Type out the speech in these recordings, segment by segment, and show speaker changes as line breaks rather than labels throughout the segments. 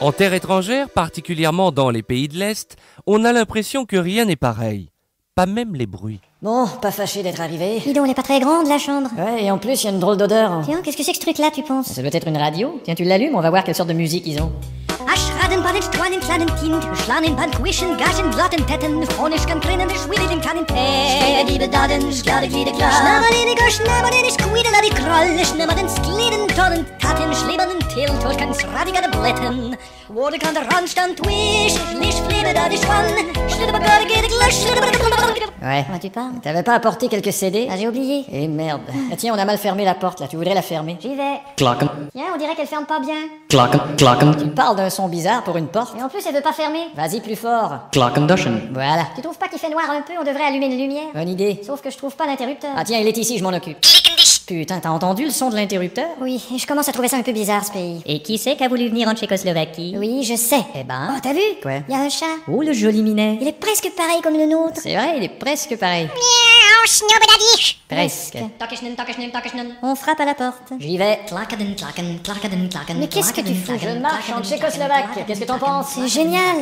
En terre étrangère, particulièrement dans les pays de l'Est, on a l'impression que rien n'est pareil. Pas même les bruits.
Bon, pas fâché d'être arrivé.
Dis donc, elle est pas très grande, la chambre.
Ouais, et en plus, il y a une drôle d'odeur.
Tiens, qu'est-ce que c'est que ce truc-là, tu penses?
Ça doit être une radio. Tiens, tu l'allumes, on va voir quelle sorte de musique ils ont.
Skliden til, bletten. Wurde kan der Randstand wisch, lisch da die schwann, glasch,
Ouais.
Comment tu parles?
T'avais pas apporté quelques CD
Ah, j'ai oublié.
Eh merde. Ah, tiens, on a mal fermé la porte là, tu voudrais la fermer?
J'y vais.
Klokken,
Tiens, on dirait qu'elle ferme pas bien.
klokken, klokken,
Tu parles d'un son bizarre pour une porte
Et en plus, elle veut pas fermer.
Vas-y plus fort.
klokkendussen,
Voilà.
Tu trouves pas qu'il fait noir un peu? On devrait allumer une lumière.
Bonne idée.
Sauf que je trouve pas l'interrupteur.
Ah tiens, il est ici, je m'en occupe. Putain, t'as entendu le son de l'interrupteur?
Oui, et je commence à trouver ça un peu bizarre, ce pays.
Et qui c'est qui a voulu venir en Tchécoslovaquie?
Oui, je sais.
Eh ben.
Oh, t'as vu?
Quoi?
Il y a un chat.
Oh, le joli minet?
Il est presque pareil comme le nôtre.
C'est vrai, il est presque pareil. Presque.
On frappe à la porte.
J'y vais.
Mais qu'est-ce que tu fous?
Je marche en tchécoslovaque. Qu'est-ce que t'en penses?
C'est génial.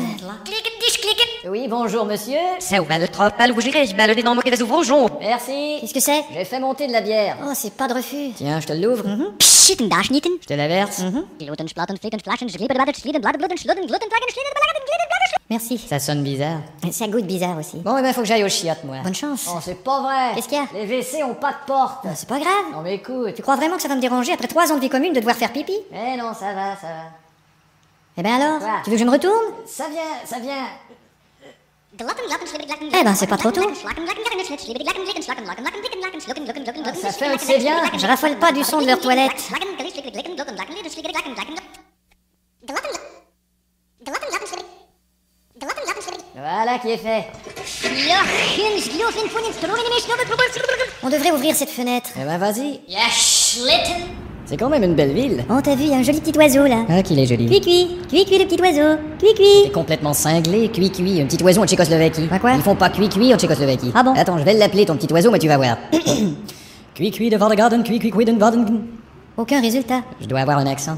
Oui, bonjour monsieur.
Zo, wel trop wel hoe ik bellen die namelijk even bonjour.
Merci.
Qu'est-ce que c'est?
J'ai fait monter de la bière.
Oh, c'est pas de refus.
Tiens, je te l'ouvre.
Psst, da schnieten.
Je te la verse.
Gluten, splatten, flicken, flaschen, schlieben, blatten, schlieden, blatten, bluten, schludden, gluten, flacken, schlieden, blatten, gluten, blatten, Merci.
Ça sonne bizarre.
Ça goûte bizarre aussi.
Bon, eh ben, faut que j'aille aux chiottes, moi.
Bonne chance.
Oh, c'est pas vrai.
Qu'est-ce qu'il y a?
Les WC ont pas de porte.
C'est pas grave.
Non, mais écoute.
Tu crois vraiment que ça va me déranger après trois ans de vie commune de devoir faire pipi?
Eh non, ça va, ça va.
Eh ben alors
Quoi
Tu veux que je me retourne?
Ça vient, ça vient.
Eh ben, c'est pas trop tôt.
Ça fait un que c'est bien.
Je raffole pas du son de leur toilette.
Voilà qui est fait.
On devrait ouvrir cette fenêtre.
Eh ben, vas-y. C'est quand même une belle ville.
Oh, t'as vu, il y a un joli petit oiseau là.
Ah, qu'il est joli.
Cui cui, cui cui le petit oiseau, cui
T'es
cui.
complètement cinglé, cuit-cuit, un petit oiseau en Tchécoslovaquie.
Bah quoi
Ils font pas cuit-cuit en Tchécoslovaquie.
Ah bon
Attends, je vais l'appeler ton petit oiseau, mais tu vas voir. Cuit-cuit de Vordergarden, cuit-cuit-cuit de Vordergarden.
Aucun résultat.
Je dois avoir un accent.